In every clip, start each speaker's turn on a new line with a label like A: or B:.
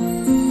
A: 嗯。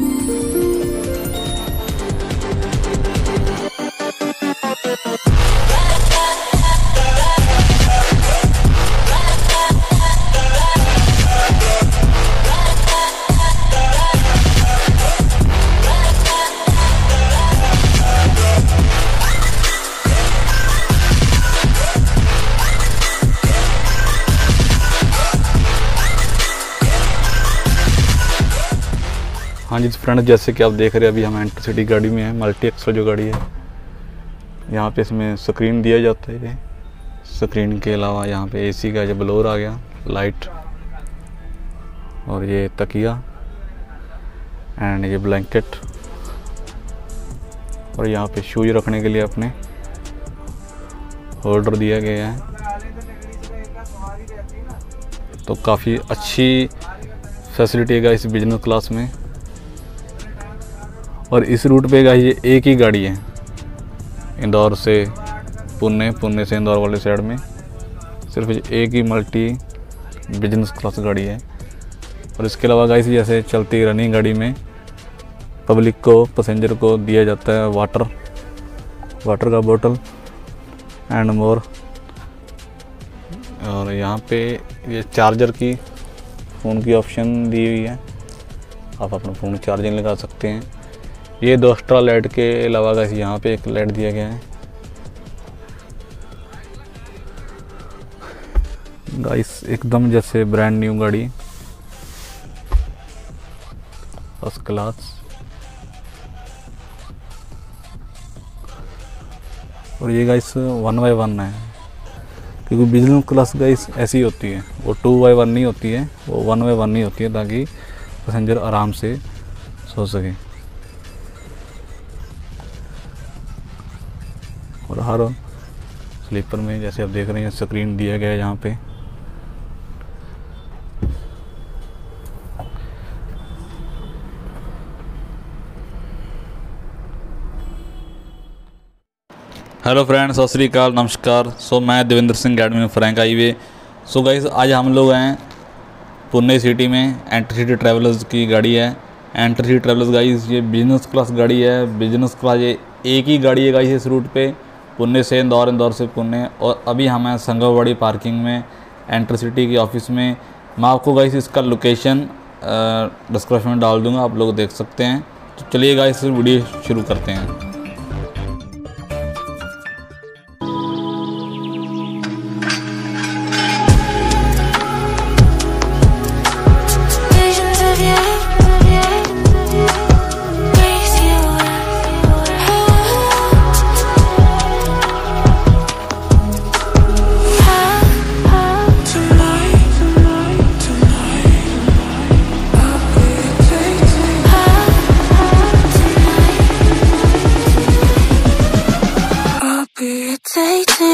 A: हाँ जी फ्रेंड जैसे कि आप देख रहे हैं, अभी हम एंटर सिटी गाड़ी में हैं मल्टी एक्सल जो गाड़ी है, यहाँ पे इसमें स्क्रीन दिया जाता है। स्क्रीन के अलावा यहाँ पे एसी का जो ब्लोर आ गया लाइट और ये तकिया एंड ये ब्लैंकेट और यहाँ पे शूज़ रखने के लिए अपने होल्डर दिया गया है। तो काफ़ी अच्छी फैसिलिटी है इस बिज़नेस क्लास में। और इस रूट पे का ये एक ही गाड़ी है। इंदौर से पुणे पुणे से इंदौर वाले साइड में। सिर्फ़ एक ही मल्टी बिज़नेस क्लास गाड़ी है। और इसके अलावा गाइस जैसे चलती रनिंग गाड़ी में पब्लिक को पैसेंजर को दिया जाता है वाटर वाटर का बोतल एंड मोर और यहाँ पे ये चार्जर की फ़ोन की ऑप्शन दी हुई है। आप अपना फ़ोन चार्जिंग लगा सकते हैं। ये दो एक्स्ट्रा लाइट के अलावा गाइस यहाँ पे एक लाइट दिया गया है। गाइस एकदम जैसे ब्रांड न्यू गाड़ी। फ़र्स्ट क्लास और ये गाइस वन बाई वन है। क्योंकि बिज़नेस क्लास गाइस ऐसी होती है। वो टू बाई वन नहीं होती है, वो वन बाई वन नहीं होती है, ताकि पैसेंजर आराम से सो सके। और स्लीपर में, जैसे आप देख रहे हैं, स्क्रीन दिया गया है यहाँ पे। हेलो फ्रेंड्स, सत श्रीकाल नमस्कार। सो, मैं देवेंद्र सिंह में फ्रैंक हाईवे। सो गाइस आज हम लोग हैं पुणे सिटी में एंटर सिटी ट्रैवलर्स की गाड़ी है। एंटर सिटी ट्रैवलर्स गाइस ये बिज़नेस क्लास गाड़ी है। बिज़नेस क्लास ये एक ही गाड़ी है गाइस इस रूट पे। पुणे से इंदौर इंदौर से पुणे और अभी हम संगमवाड़ी पार्किंग में एंटर सिटी की ऑफ़िस में। मैं आपको गाइस इसका लोकेशन डिस्क्रिप्शन में डाल दूँगा, आप लोग देख सकते हैं। तो चलिए गाइस वीडियो शुरू करते हैं।
B: say to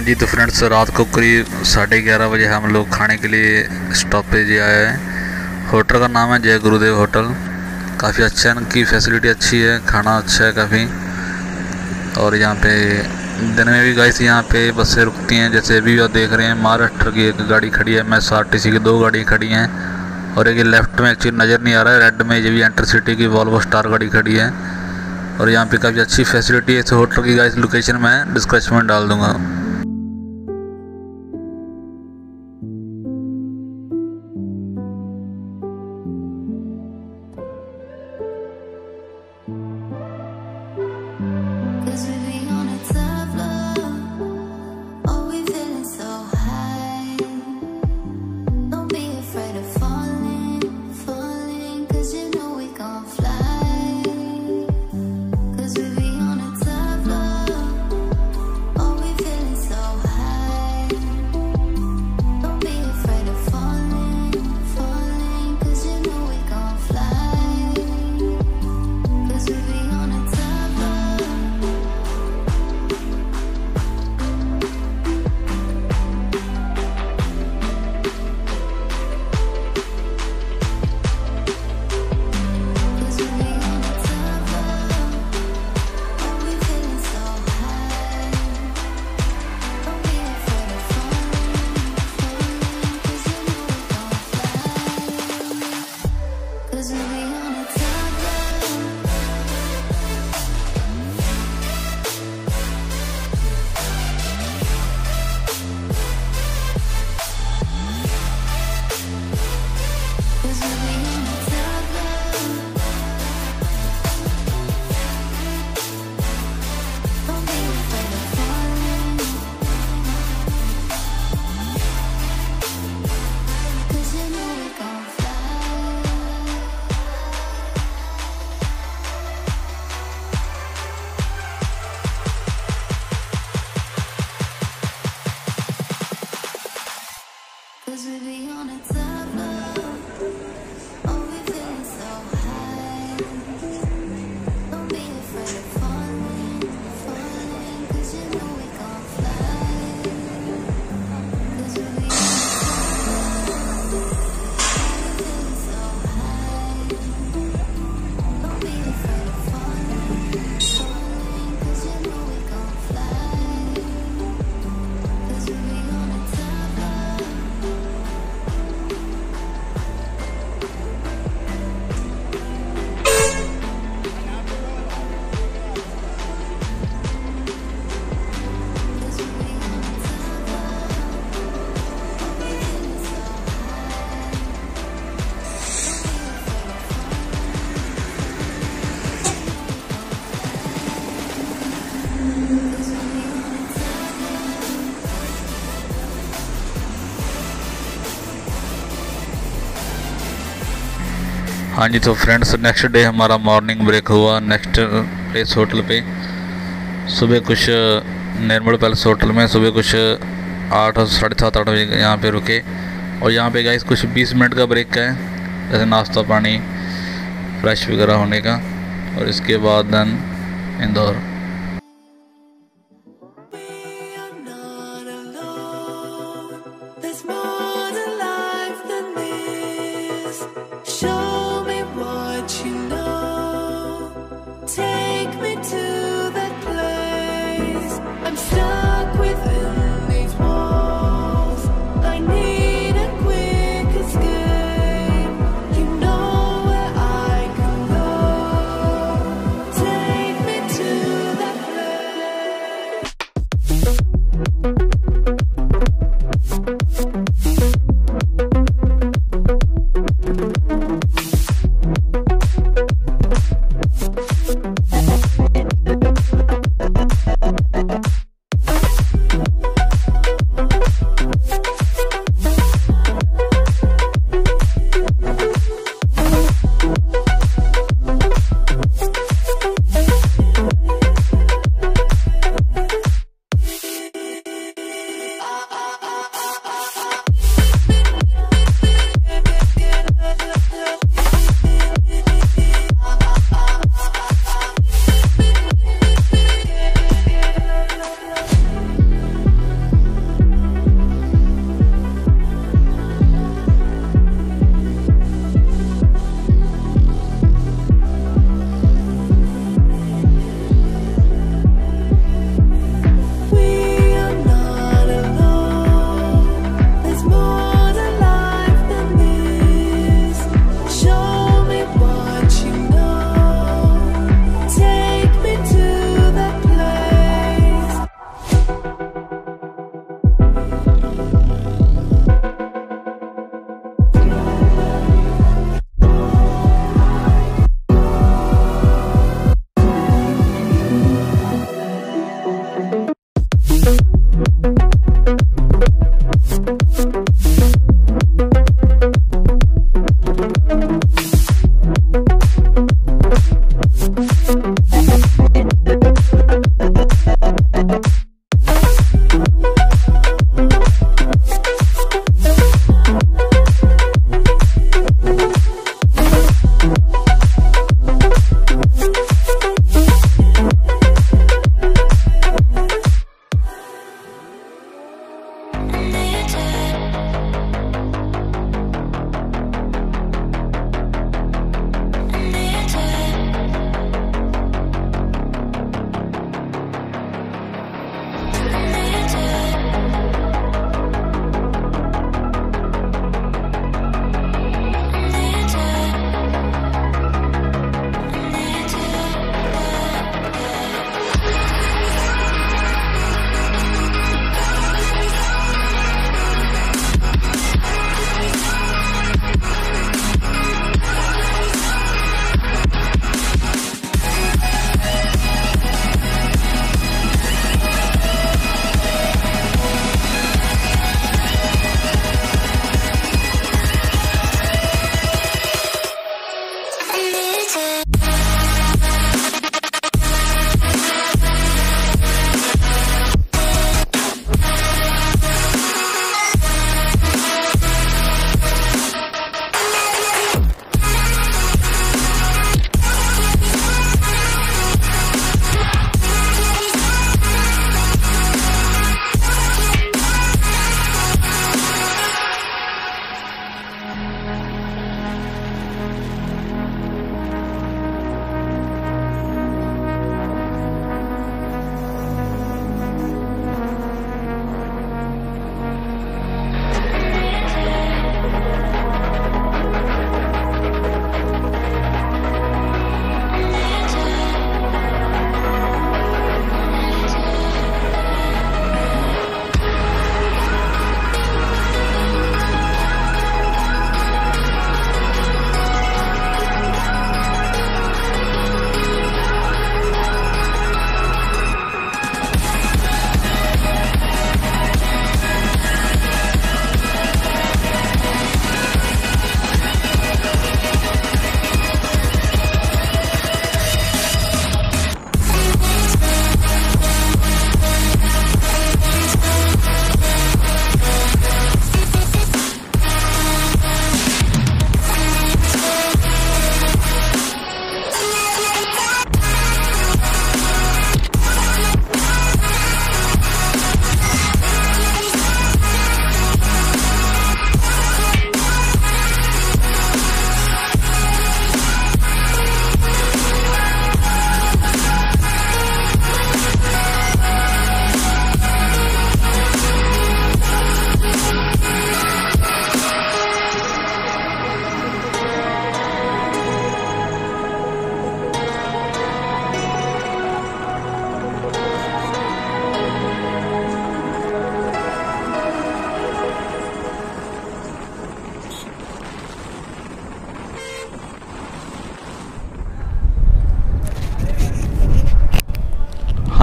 B: हाँ जी तो फ्रेंड्स रात को करीब साढ़े ग्यारह बजे हम लोग खाने के लिए स्टॉपेज आए हैं होटल का नाम है जय गुरुदेव होटल काफ़ी अच्छा है इनकी फैसिलिटी अच्छी है खाना अच्छा है काफ़ी और यहाँ पे दिन में भी गाइस यहाँ पे बसें रुकती हैं जैसे अभी आप देख रहे हैं महाराष्ट्र की एक गाड़ी खड़ी है एम की दो गाड़ी खड़ी हैं और एक लेफ़्ट में एक चीज़ नज़र नहीं आ रहा है रेड में ये भी एंटर सिटी की वॉल्वो स्टार गाड़ी खड़ी है और यहाँ पे काफ़ी अच्छी फैसिलिटी है इस होटल की गाइस लोकेशन मैं डिस्क्रिप्शन में डाल दूँगा हाँ जी तो फ्रेंड्स नेक्स्ट डे हमारा मॉर्निंग ब्रेक हुआ नेक्स्ट प्लेस होटल पे। सुबह कुछ, निर्मल पैलेस होटल में सुबह कुछ आठ, साढ़े सात, आठ बजे यहाँ पे रुके। और यहाँ पे गाइस कुछ बीस मिनट का ब्रेक का है, जैसे नाश्ता पानी फ्रेश वगैरह होने का। और इसके बाद दैन इंदौर।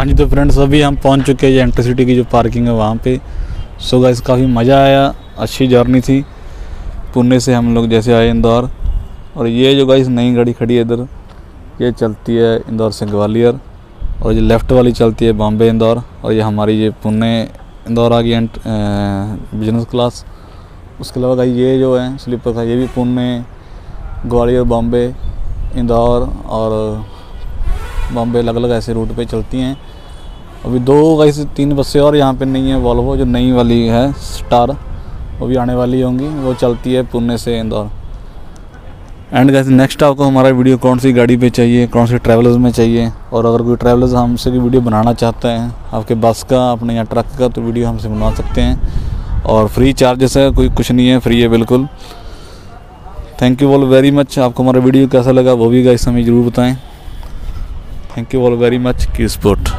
A: जी तो फ्रेंड्स अभी हम पहुँच चुके हैं ये एंटर सिटी की जो पार्किंग है वहाँ पे। सो गाइस काफ़ी मज़ा आया, अच्छी जर्नी थी। पुणे से हम लोग जैसे आए इंदौर। और ये जो गाइस नई गाड़ी खड़ी है इधर, ये चलती है इंदौर से ग्वालियर। और ये लेफ़्ट वाली चलती है बॉम्बे इंदौर। और ये हमारी ये पुणे इंदौर आ गई बिज़नेस क्लास उसके अलावा गाइस ये जो है स्लीपर का ये भी पुणे, ग्वालियर, बॉम्बे, इंदौर और बॉम्बे अलग अलग ऐसे रूट पे चलती हैं। अभी दो ऐसे तीन बसें और यहाँ पे नहीं है वॉल्वो जो नई वाली है स्टार वो भी आने वाली होंगी। वो चलती है पुणे से इंदौर। एंड गैस नेक्स्ट आपको हमारा वीडियो कौन सी गाड़ी पे चाहिए, कौन सी ट्रैवलर्स में चाहिए? और अगर कोई ट्रैवलर्स हमसे कोई वीडियो बनाना चाहते हैं, आपके बस का, अपने यहाँ ट्रक का तो वीडियो हमसे बनवा सकते हैं। और फ्री चार्जेस है, कोई कुछ नहीं है फ्री है बिल्कुल। Thank you all very much आपको हमारा वीडियो कैसा लगा, वो भी गाइस हमें ज़रूर बताएँ। Thank you all very much की स्पोर्ट